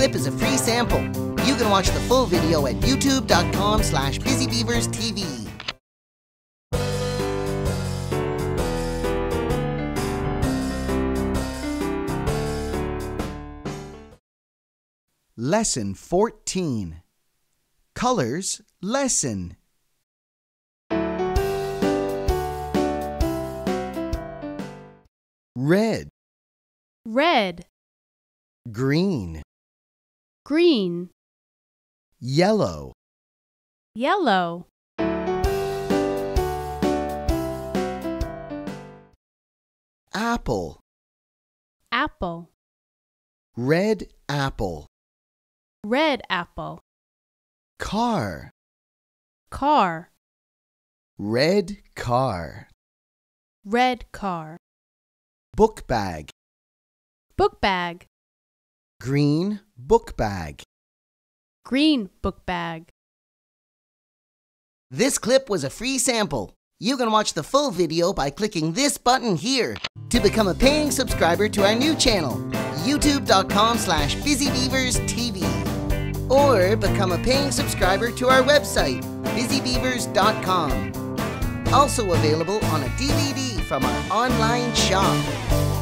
clip is a free sample. You can watch the full video at youtube.com slash busybeaverstv. Lesson 14 Colors Lesson. Red, red, green, green, yellow, yellow, apple, apple, red apple, red apple, car, car, red car, red car, book bag, book bag, green book bag. green book bag. This clip was a free sample. You can watch the full video by clicking this button here to become a paying subscriber to our new channel, youtube.com slash busybeaverstv. Or become a paying subscriber to our website, busybeavers.com. Also available on a DVD from our online shop.